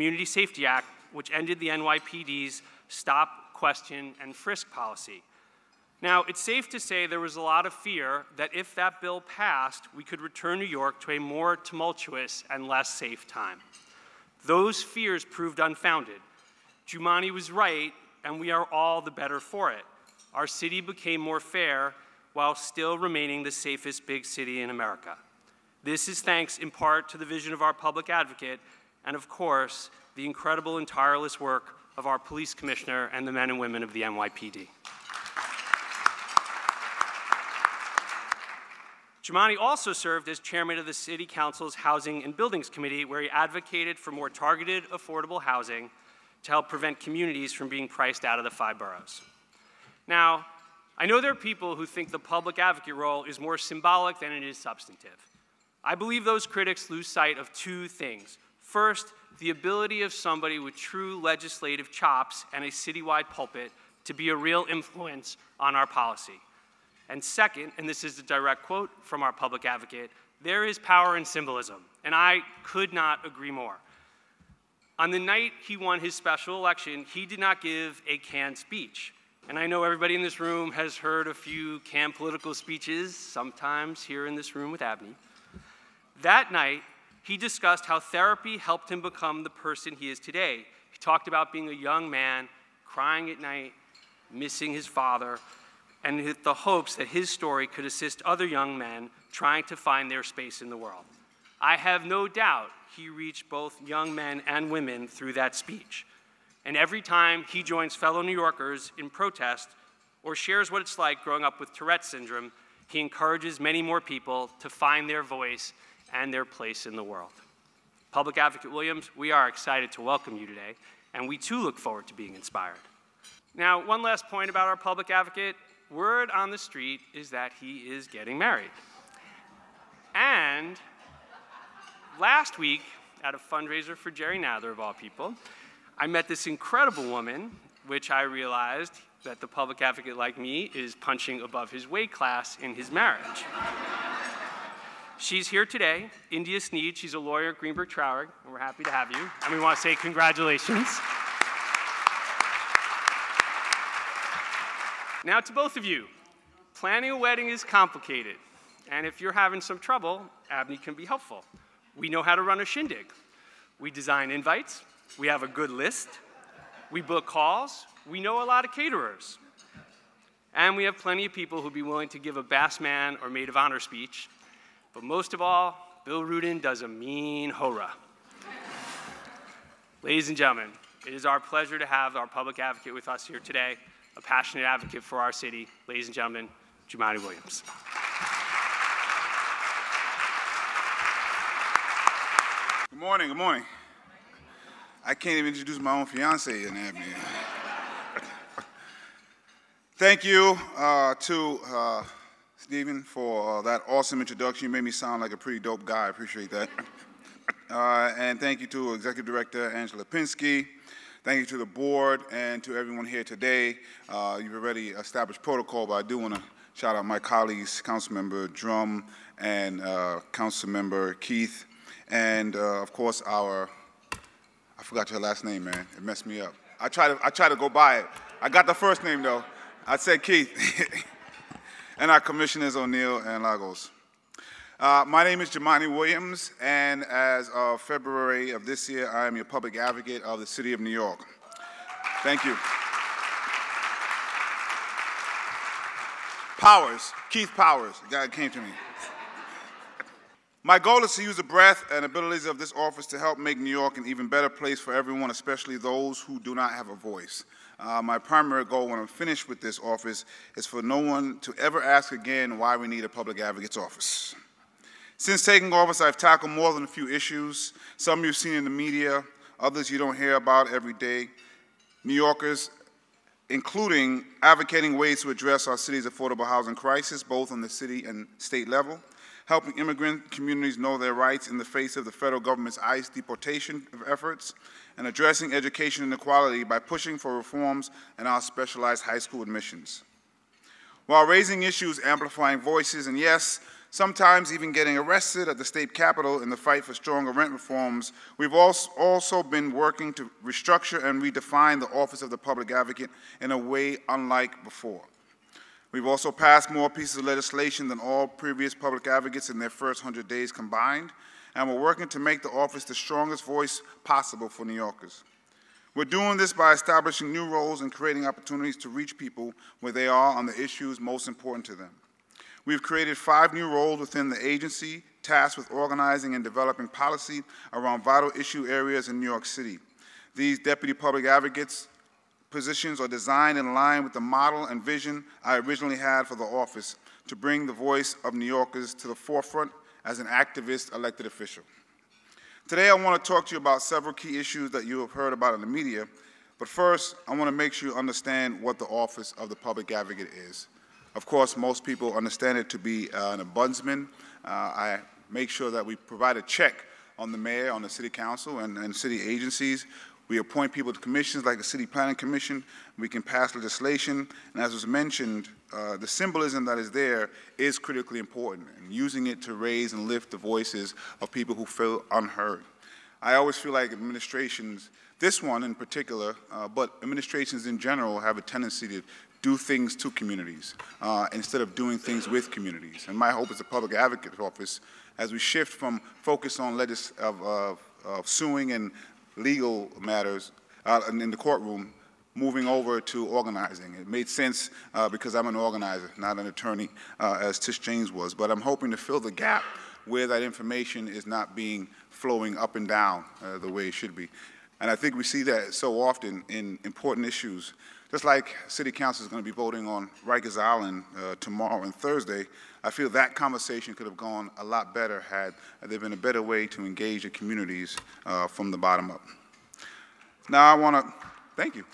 Community Safety Act, which ended the NYPD's stop, question, and frisk policy. Now, it's safe to say there was a lot of fear that if that bill passed, we could return New York to a more tumultuous and less safe time. Those fears proved unfounded. Jumaane was right, and we are all the better for it. Our city became more fair while still remaining the safest big city in America. This is thanks in part to the vision of our public advocate and, of course, the incredible and tireless work of our police commissioner and the men and women of the NYPD. Jumaane also served as chairman of the City Council's Housing and Buildings Committee, where he advocated for more targeted, affordable housing to help prevent communities from being priced out of the five boroughs. Now, I know there are people who think the public advocate role is more symbolic than it is substantive. I believe those critics lose sight of two things. First, the ability of somebody with true legislative chops and a citywide pulpit to be a real influence on our policy. And second, and this is a direct quote from our public advocate, there is power in symbolism, and I could not agree more. On the night he won his special election, he did not give a canned speech. And I know everybody in this room has heard a few canned political speeches, sometimes here in this room with ABNY. That night, he discussed how therapy helped him become the person he is today. He talked about being a young man, crying at night, missing his father, and the hopes that his story could assist other young men trying to find their space in the world. I have no doubt he reached both young men and women through that speech. And every time he joins fellow New Yorkers in protest or shares what it's like growing up with Tourette's syndrome, he encourages many more people to find their voice and their place in the world. Public Advocate Williams, we are excited to welcome you today, and we too look forward to being inspired. Now, one last point about our public advocate word on the street is that he is getting married. And last week, at a fundraiser for Jerry Nadler, of all people, I met this incredible woman, which I realized that the public advocate like me is punching above his weight class in his marriage. She's here today, India Sneed. She's a lawyer at Greenberg Traurig, and we're happy to have you. And we want to say congratulations. Now, to both of you, planning a wedding is complicated. And if you're having some trouble, ABNY can be helpful. We know how to run a shindig. We design invites, we have a good list, we book calls, we know a lot of caterers. And we have plenty of people who'd be willing to give a bass man or maid of honor speech. But most of all, Bill Rudin does a mean hora. Ladies and gentlemen, it is our pleasure to have our public advocate with us here today a passionate advocate for our city. Ladies and gentlemen, Jumaane Williams. Good morning, good morning. I can't even introduce my own fiance in ABNY. Thank you uh, to uh, Stephen for uh, that awesome introduction. You made me sound like a pretty dope guy. I appreciate that. Uh, and thank you to Executive Director Angela Pinsky, Thank you to the board and to everyone here today. Uh, you've already established protocol, but I do want to shout out my colleagues, Councilmember Dromm and uh, Councilmember Keith, and uh, of course our, I forgot your last name, man. It messed me up. I try to, I try to go by it. I got the first name though. I said Keith. and our commissioners O'Neill and Lagos. Uh, my name is Jumaane Williams, and as of February of this year, I am your public advocate of the City of New York. Thank you. Powers, Keith Powers, the guy came to me. My goal is to use the breadth and abilities of this office to help make New York an even better place for everyone, especially those who do not have a voice. Uh, my primary goal when I'm finished with this office is for no one to ever ask again why we need a public advocate's office. Since taking office, I've tackled more than a few issues. Some you've seen in the media, others you don't hear about every day. New Yorkers, including advocating ways to address our city's affordable housing crisis, both on the city and state level, helping immigrant communities know their rights in the face of the federal government's ICE deportation efforts, and addressing education inequality by pushing for reforms in our specialized high school admissions. While raising issues, amplifying voices, and yes, sometimes even getting arrested at the state capitol in the fight for stronger rent reforms, we've also been working to restructure and redefine the Office of the Public Advocate in a way unlike before. We've also passed more pieces of legislation than all previous public advocates in their first 100 days combined, and we're working to make the office the strongest voice possible for New Yorkers. We're doing this by establishing new roles and creating opportunities to reach people where they are on the issues most important to them. We've created five new roles within the agency tasked with organizing and developing policy around vital issue areas in New York City. These deputy public advocates positions are designed in line with the model and vision I originally had for the office to bring the voice of New Yorkers to the forefront as an activist elected official. Today, I want to talk to you about several key issues that you have heard about in the media, but first, I want to make sure you understand what the Office of the Public Advocate is. Of course, most people understand it to be uh, an ombudsman. Uh, I make sure that we provide a check on the mayor, on the city council, and, and city agencies. We appoint people to commissions like the City Planning Commission. We can pass legislation. And as was mentioned, uh, the symbolism that is there is critically important, and using it to raise and lift the voices of people who feel unheard. I always feel like administrations, this one in particular, uh, but administrations in general have a tendency to do things to communities uh, instead of doing things with communities. And my hope as a public advocate office, as we shift from focus on legis of, of, of suing and legal matters uh, in the courtroom, moving over to organizing. It made sense uh, because I'm an organizer, not an attorney, uh, as Tish James was. But I'm hoping to fill the gap where that information is not being flowing up and down uh, the way it should be. And I think we see that so often in important issues just like City Council is going to be voting on Rikers Island uh, tomorrow and Thursday, I feel that conversation could have gone a lot better had there been a better way to engage the communities uh, from the bottom up. Now I want to, thank you.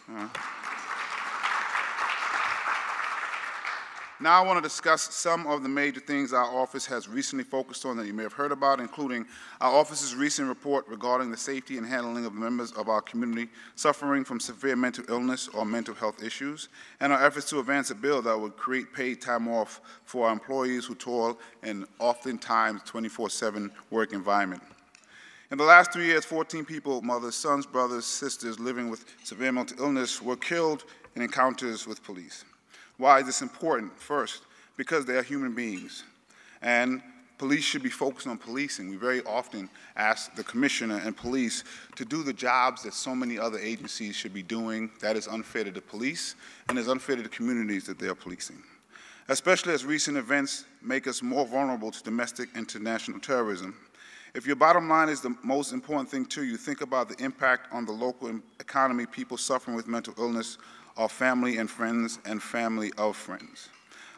Now I want to discuss some of the major things our office has recently focused on that you may have heard about, including our office's recent report regarding the safety and handling of members of our community suffering from severe mental illness or mental health issues, and our efforts to advance a bill that would create paid time off for our employees who toil in oftentimes 24-7 work environment. In the last three years, 14 people, mothers, sons, brothers, sisters living with severe mental illness were killed in encounters with police. Why is this important? First, because they are human beings. And police should be focused on policing. We very often ask the commissioner and police to do the jobs that so many other agencies should be doing. That is unfair to the police and is unfair to the communities that they are policing. Especially as recent events make us more vulnerable to domestic and international terrorism. If your bottom line is the most important thing to you, think about the impact on the local economy, people suffering with mental illness of family and friends and family of friends.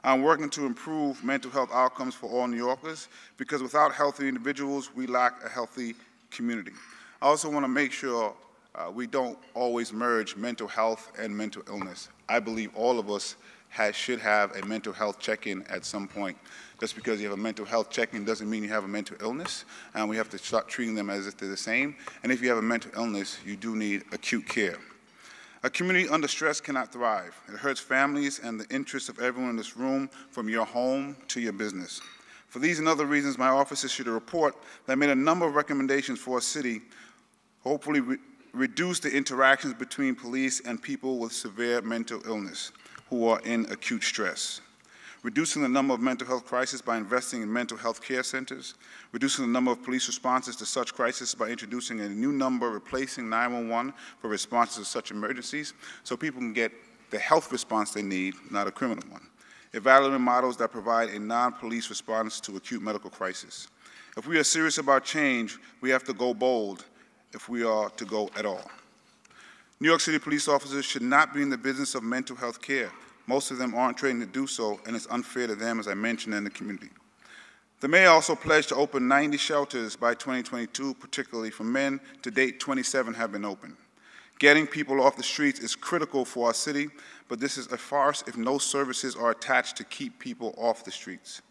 I'm working to improve mental health outcomes for all New Yorkers because without healthy individuals, we lack a healthy community. I also want to make sure uh, we don't always merge mental health and mental illness. I believe all of us has, should have a mental health check-in at some point. Just because you have a mental health check-in doesn't mean you have a mental illness, and we have to start treating them as if they're the same. And if you have a mental illness, you do need acute care. A community under stress cannot thrive. It hurts families and the interests of everyone in this room, from your home to your business. For these and other reasons, my office issued a report that made a number of recommendations for a city, hopefully re reduce the interactions between police and people with severe mental illness who are in acute stress reducing the number of mental health crises by investing in mental health care centers, reducing the number of police responses to such crises by introducing a new number replacing 911 for responses to such emergencies so people can get the health response they need, not a criminal one. Evaluating models that provide a non-police response to acute medical crisis. If we are serious about change, we have to go bold if we are to go at all. New York City police officers should not be in the business of mental health care. Most of them aren't trained to do so, and it's unfair to them, as I mentioned, in the community. The mayor also pledged to open 90 shelters by 2022, particularly for men. To date, 27 have been opened. Getting people off the streets is critical for our city, but this is a farce if no services are attached to keep people off the streets.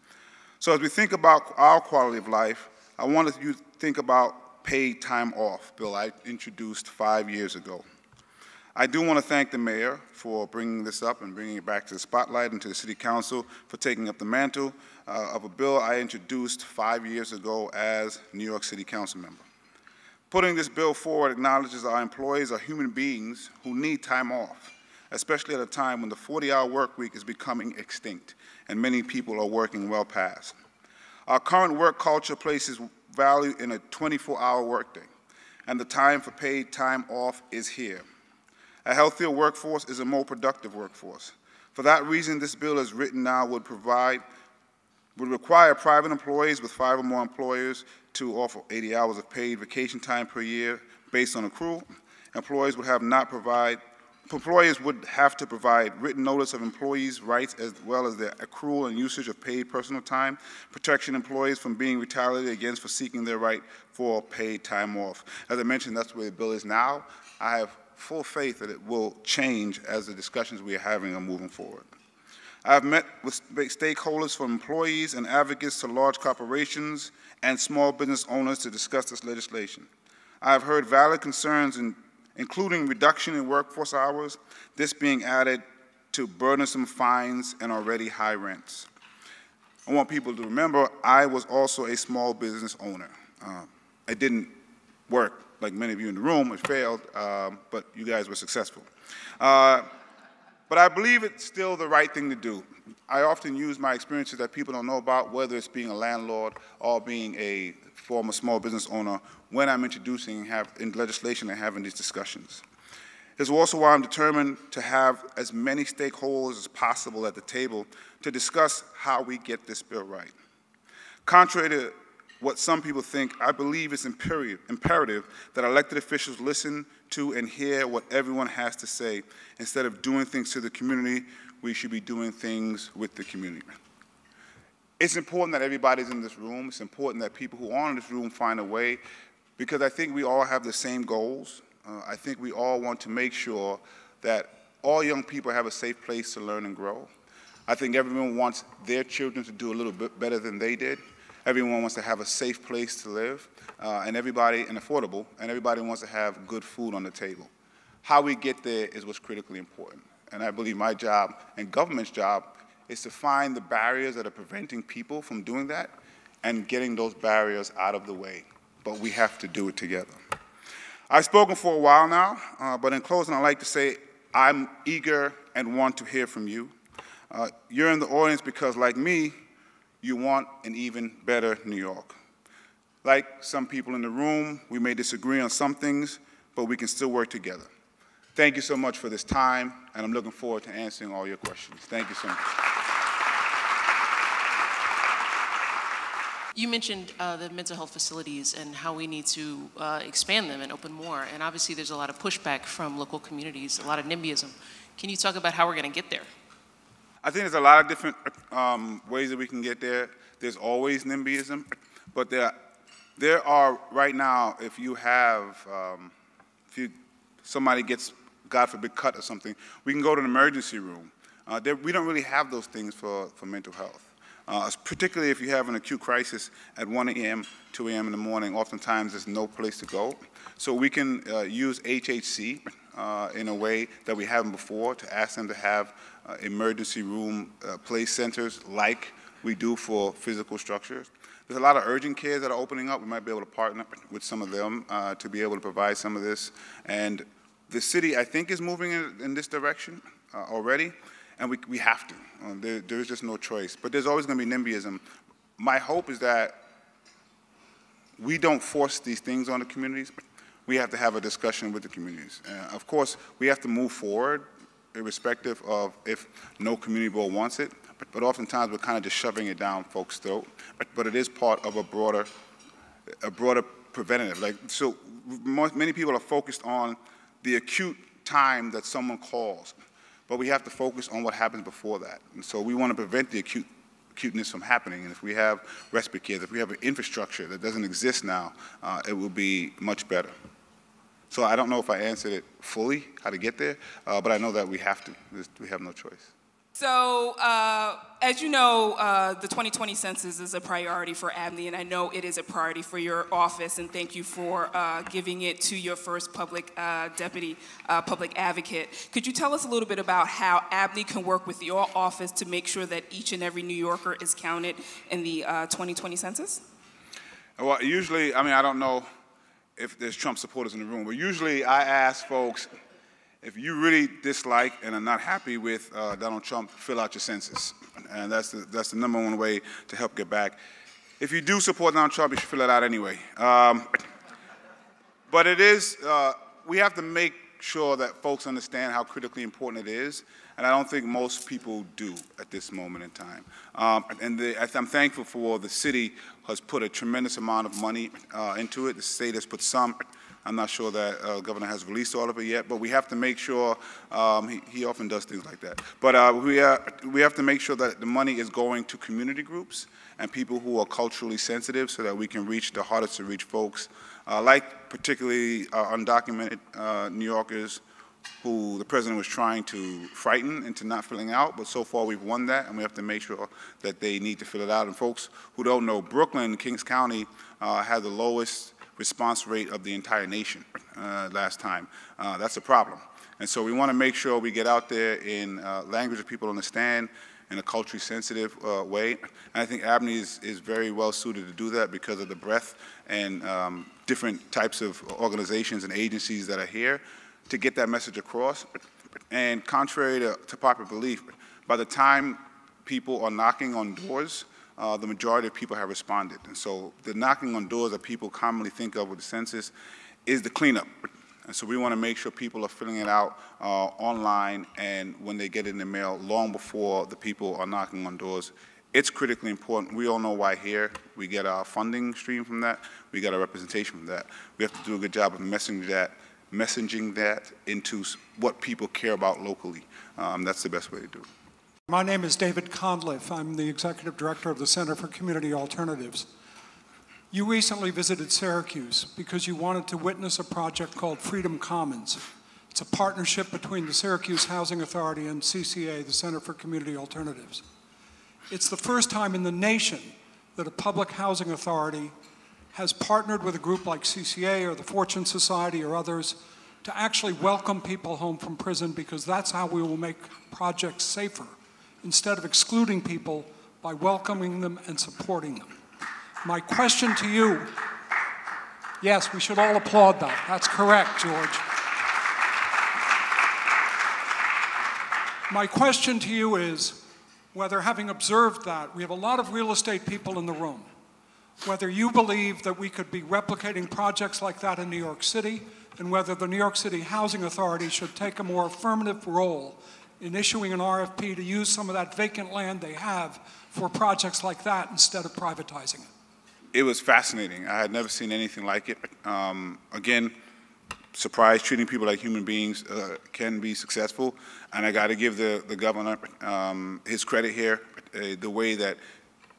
So as we think about our quality of life, I wanted you to think about paid time off, bill I introduced five years ago. I do want to thank the mayor for bringing this up and bringing it back to the spotlight and to the city council for taking up the mantle uh, of a bill I introduced five years ago as New York City Council member. Putting this bill forward acknowledges our employees are human beings who need time off, especially at a time when the 40-hour work week is becoming extinct and many people are working well past. Our current work culture places value in a 24-hour workday, and the time for paid time off is here. A healthier workforce is a more productive workforce. For that reason, this bill as written now would provide, would require private employees with five or more employers to offer 80 hours of paid vacation time per year based on accrual. Employees would have not provide, employers would have to provide written notice of employees' rights as well as their accrual and usage of paid personal time, protection employees from being retaliated against for seeking their right for paid time off. As I mentioned, that's where the bill is now. I have full faith that it will change as the discussions we are having are moving forward. I've met with stakeholders from employees and advocates to large corporations and small business owners to discuss this legislation. I have heard valid concerns, in, including reduction in workforce hours, this being added to burdensome fines and already high rents. I want people to remember I was also a small business owner. Uh, I didn't work like many of you in the room, it failed, um, but you guys were successful. Uh, but I believe it's still the right thing to do. I often use my experiences that people don't know about, whether it's being a landlord or being a former small business owner, when I'm introducing have, in legislation and having these discussions. It's also why I'm determined to have as many stakeholders as possible at the table to discuss how we get this bill right. Contrary to what some people think, I believe it's imperative that elected officials listen to and hear what everyone has to say. Instead of doing things to the community, we should be doing things with the community. It's important that everybody's in this room. It's important that people who aren't in this room find a way because I think we all have the same goals. Uh, I think we all want to make sure that all young people have a safe place to learn and grow. I think everyone wants their children to do a little bit better than they did. Everyone wants to have a safe place to live, uh, and everybody, and affordable, and everybody wants to have good food on the table. How we get there is what's critically important. And I believe my job and government's job is to find the barriers that are preventing people from doing that and getting those barriers out of the way. But we have to do it together. I've spoken for a while now, uh, but in closing, I'd like to say I'm eager and want to hear from you. Uh, you're in the audience because, like me, you want an even better New York. Like some people in the room, we may disagree on some things, but we can still work together. Thank you so much for this time, and I'm looking forward to answering all your questions. Thank you so much. You mentioned uh, the mental health facilities and how we need to uh, expand them and open more. And obviously, there's a lot of pushback from local communities, a lot of NIMBYism. Can you talk about how we're going to get there? I think there's a lot of different um, ways that we can get there. There's always NIMBYism, but there, there are right now. If you have, um, if you somebody gets, God forbid, cut or something, we can go to an emergency room. Uh, there, we don't really have those things for, for mental health. Uh, particularly if you have an acute crisis at 1 a.m., 2 a.m. in the morning, oftentimes there's no place to go. So we can uh, use HHC uh, in a way that we haven't before to ask them to have uh, emergency room uh, place centers like we do for physical structures. There's a lot of urgent cares that are opening up. We might be able to partner with some of them uh, to be able to provide some of this. And the city, I think, is moving in, in this direction uh, already, and we, we have to. Uh, there, there's just no choice. But there's always going to be NIMBYism. My hope is that we don't force these things on the communities. We have to have a discussion with the communities. Uh, of course, we have to move forward irrespective of if no community board wants it. But, but oftentimes we're kind of just shoving it down folks' throat. But, but it is part of a broader, a broader preventative. Like so, most, many people are focused on the acute time that someone calls, but we have to focus on what happens before that. And so we want to prevent the acute acuteness from happening. And if we have respite care, if we have an infrastructure that doesn't exist now, uh, it will be much better. So I don't know if I answered it fully, how to get there, uh, but I know that we have to. We have no choice. So, uh, as you know, uh, the 2020 census is a priority for ABNY, and I know it is a priority for your office, and thank you for uh, giving it to your first public uh, deputy uh, public advocate. Could you tell us a little bit about how ABNY can work with your office to make sure that each and every New Yorker is counted in the 2020 uh, census? Well, usually, I mean, I don't know if there's Trump supporters in the room, but usually I ask folks if you really dislike and are not happy with uh, Donald Trump, fill out your census. And that's the, that's the number one way to help get back. If you do support Donald Trump, you should fill it out anyway. Um, but it is, uh, we have to make sure that folks understand how critically important it is, and I don't think most people do at this moment in time. Um, and the, I'm thankful for the city has put a tremendous amount of money uh, into it. The state has put some. I'm not sure that uh, governor has released all of it yet, but we have to make sure, um, he, he, often does things like that. But uh, we, we have to make sure that the money is going to community groups and people who are culturally sensitive so that we can reach the hardest to reach folks, uh, like particularly uh, undocumented uh, New Yorkers who the president was trying to frighten into not filling out, but so far we've won that, and we have to make sure that they need to fill it out. And folks who don't know, Brooklyn, Kings County, uh, had the lowest response rate of the entire nation uh, last time. Uh, that's a problem. And so we want to make sure we get out there in uh, language that people understand in a culturally sensitive uh, way. And I think ABNY is, is very well suited to do that because of the breadth and um, different types of organizations and agencies that are here to get that message across. And contrary to, to popular belief, by the time people are knocking on doors, uh, the majority of people have responded. And so the knocking on doors that people commonly think of with the census is the cleanup. And so we want to make sure people are filling it out uh, online and when they get it in the mail long before the people are knocking on doors. It's critically important. We all know why here. We get our funding stream from that. We get our representation from that. We have to do a good job of messaging that, messaging that into what people care about locally. Um, that's the best way to do it. My name is David Condliffe. I'm the Executive Director of the Center for Community Alternatives. You recently visited Syracuse because you wanted to witness a project called Freedom Commons. It's a partnership between the Syracuse Housing Authority and CCA, the Center for Community Alternatives. It's the first time in the nation that a public housing authority has partnered with a group like CCA or the Fortune Society or others to actually welcome people home from prison because that's how we will make projects safer instead of excluding people by welcoming them and supporting them. My question to you, yes, we should all applaud that. That's correct, George. My question to you is whether, having observed that, we have a lot of real estate people in the room, whether you believe that we could be replicating projects like that in New York City, and whether the New York City Housing Authority should take a more affirmative role in issuing an RFP to use some of that vacant land they have for projects like that instead of privatizing it. It was fascinating. I had never seen anything like it. Um, again, surprise, treating people like human beings uh, can be successful. And I got to give the, the governor um, his credit here. Uh, the way that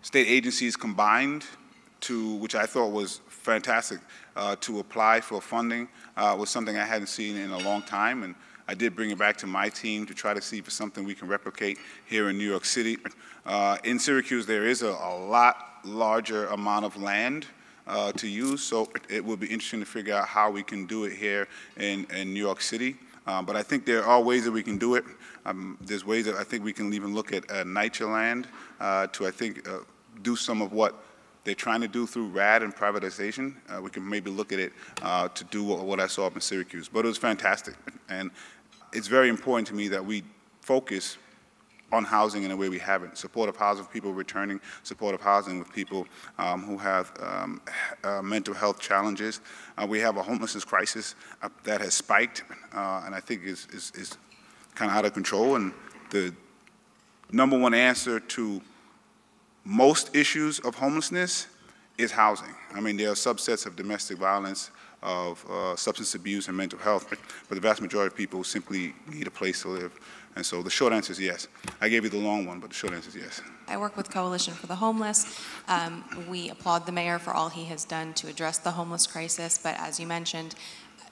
state agencies combined to, which I thought was fantastic, uh, to apply for funding uh, was something I hadn't seen in a long time. And I did bring it back to my team to try to see if it's something we can replicate here in New York City. Uh, in Syracuse, there is a, a, lot larger amount of land uh, to use, so it, it will be interesting to figure out how we can do it here in, in New York City. Um, but I think there are ways that we can do it. Um, there's ways that I think we can even look at uh, NYCHA land uh, to, I think, do some of what they're trying to do through RAD and privatization. Uh, we can maybe look at it uh, to do what, what, I saw up in Syracuse. But it was fantastic. And it's very important to me that we focus on housing in a way we haven't. Supportive housing for people returning, supportive housing with people um, who have um, uh, mental health challenges. Uh, we have a homelessness crisis uh, that has spiked uh, and I think is, is, is kind of out of control. And the number one answer to most issues of homelessness is housing. I mean, there are subsets of domestic violence of uh, substance abuse and mental health, but, the vast majority of people simply need a place to live. And so the short answer is yes. I gave you the long one, but the short answer is yes. I work with Coalition for the Homeless. Um, we applaud the mayor for all he has done to address the homeless crisis, but as you mentioned,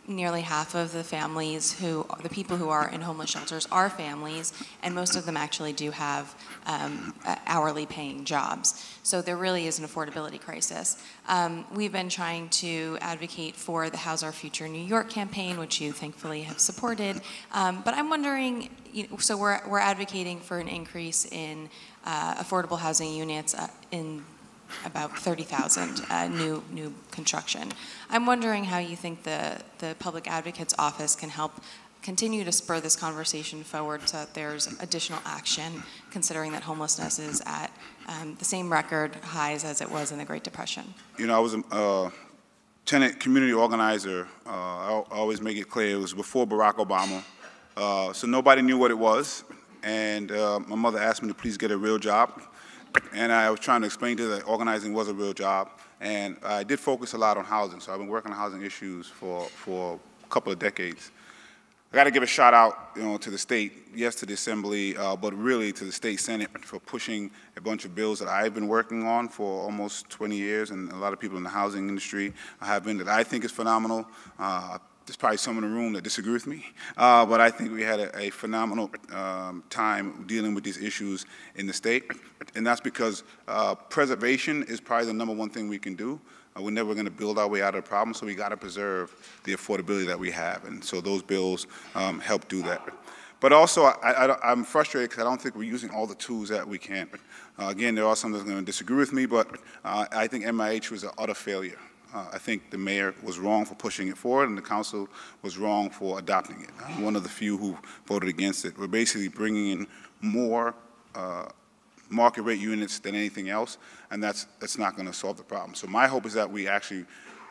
nearly half of the families who, the people who are in homeless shelters are families, and most of them actually do have um, hourly paying jobs. So there really is an affordability crisis. Um, we've been trying to advocate for the House Our Future New York campaign, which you thankfully have supported. Um, but I'm wondering, you know, so we're, we're advocating for an increase in uh, affordable housing units uh, in about 30,000 uh, new new construction. I'm wondering how you think the the public advocate's office can help continue to spur this conversation forward so that there's additional action, considering that homelessness is at um, the same record highs as it was in the Great Depression. You know, I was a uh, tenant community organizer. Uh, I always make it clear it was before Barack Obama, uh, so nobody knew what it was. And uh, my mother asked me to please get a real job and I was trying to explain to her that organizing was a real job. And I did focus a lot on housing, so I've been working on housing issues for, for a couple of decades. I got to give a shout out, you know, to the state, yes, to the assembly, uh, but really to the state senate for pushing a bunch of bills that I've been working on for almost 20 years, and a lot of people in the housing industry have been that I think is phenomenal. Uh, there's probably some in the room that disagree with me, uh, but I think we had a, a phenomenal um, time dealing with these issues in the state, and that's because uh, preservation is probably the number one thing we can do. Uh, we're never going to build our way out of the problem, so we got to preserve the affordability that we have, and so those bills um, help do that. But also, I, am frustrated because I don't think we're using all the tools that we can. Uh, again, there are some that's going to disagree with me, but uh, I think MIH was an utter failure. Uh, I think the mayor was wrong for pushing it forward, and the council was wrong for adopting it. I'm one of the few who voted against it. We're basically bringing in more uh, market rate units than anything else, and that's, that's not going to solve the problem. So my hope is that we actually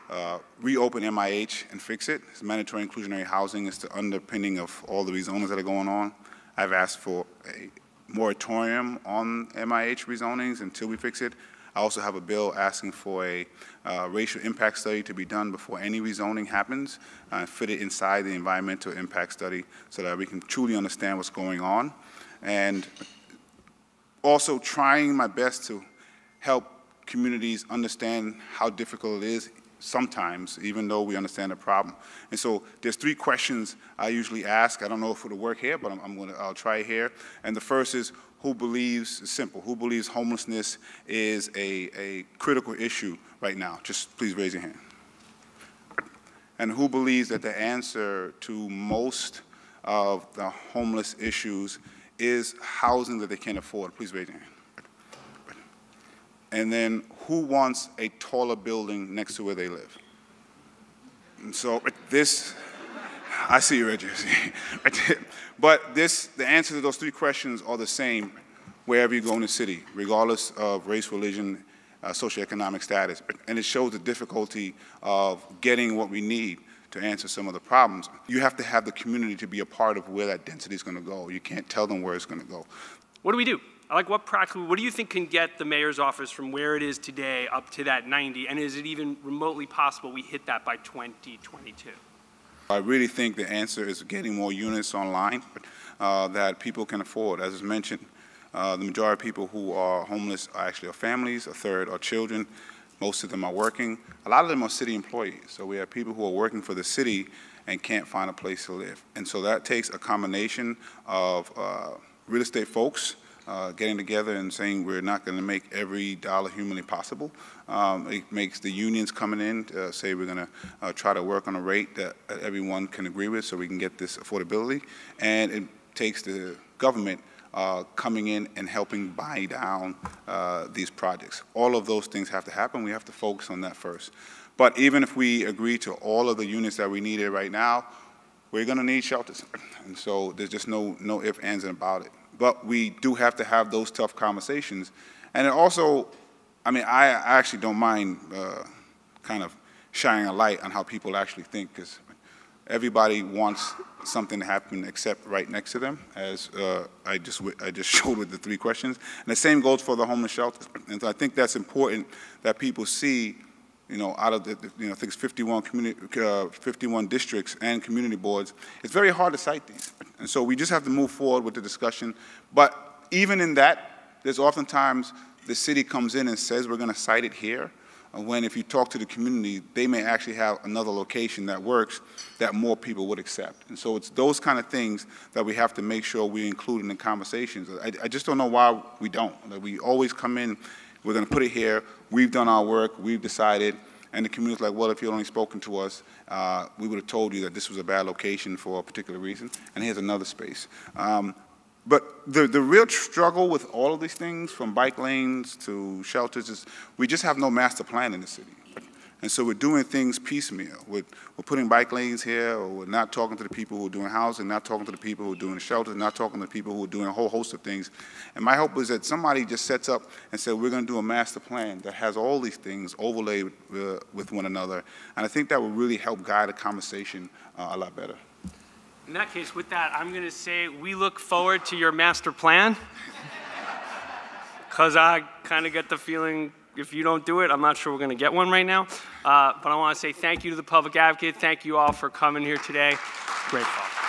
uh, reopen MIH and fix it. It's mandatory inclusionary housing is the underpinning of all the rezonings that are going on. I've asked for a moratorium on MIH rezonings until we fix it. I also have a bill asking for a uh, racial impact study to be done before any rezoning happens, uh, fit it inside the environmental impact study so that we can truly understand what's going on. And also trying my best to help communities understand how difficult it is sometimes, even though we understand the problem. And so there's three questions I usually ask. I don't know if it'll work here, but I'm, I'm gonna, I'll try here. And the first is, who believes, simple, who believes homelessness is a, a critical issue right now? Just please raise your hand. And who believes that the answer to most of the homeless issues is housing that they can't afford? Please raise your hand. And then who wants a taller building next to where they live? And so this, I see you, Reggie. but this, the answer to those three questions are the same wherever you go in the city, regardless of race, religion, uh, socioeconomic status. And it shows the difficulty of getting what we need to answer some of the problems. You have to have the community to be a part of where that density is going to go. You can't tell them where it's going to go. What do we do? I like what practically, what do you think can get the mayor's office from where it is today up to that 90? And is it even remotely possible we hit that by 2022? I really think the answer is getting more units online uh, that people can afford. As is mentioned, uh, the majority of people who are homeless are actually are families, a third are children. Most of them are working. A lot of them are city employees. So we have people who are working for the city and can't find a place to live. And so that takes a combination of uh, real estate folks uh, getting together and saying we're not going to make every dollar humanly possible. Um, it makes the unions coming in to say we're going to uh, try to work on a rate that everyone can agree with so we can get this affordability. And it takes the government uh, coming in and helping buy down uh, these projects. All of those things have to happen. We have to focus on that first. But even if we agree to all of the units that we needed right now, we're going to need shelters. And so there's just no, no ifs, ands, and about it. But we do have to have those tough conversations. And it also, I mean, I, actually don't mind uh, kind of shining a light on how people actually think because everybody wants something to happen except right next to them, as uh, I, just, I just showed with the three questions. And the same goes for the homeless shelters. And so I think that's important that people see you know, out of the, you know, I think it's 51, community, uh, 51 districts and community boards, it's very hard to site these. And so we just have to move forward with the discussion. But even in that, there's oftentimes the city comes in and says we're going to site it here, uh, when if you talk to the community, they may actually have another location that works that more people would accept. And so it's those kind of things that we have to make sure we include in the conversations. I, I just don't know why we don't. That we always come in, we're going to put it here, we've done our work, we've decided, and the community's like, well, if you'd only spoken to us, uh, we would have told you that this was a bad location for a particular reason, and here's another space. Um, but the, the real struggle with all of these things, from bike lanes to shelters, is we just have no master plan in the city. And so we're doing things piecemeal. We're, we're putting bike lanes here, or we're not talking to the people who are doing housing, not talking to the people who are doing shelters, not talking to the people who are doing a whole host of things. And my hope is that somebody just sets up and says, we're going to do a master plan that has all these things overlaid uh, with one another. And I think that will really help guide the conversation uh, a lot better. In that case, with that, I'm going to say we look forward to your master plan. Because I kind of get the feeling if you don't do it, I'm not sure we're going to get one right now. Uh, but I want to say thank you to the public advocate. Thank you all for coming here today. Grateful.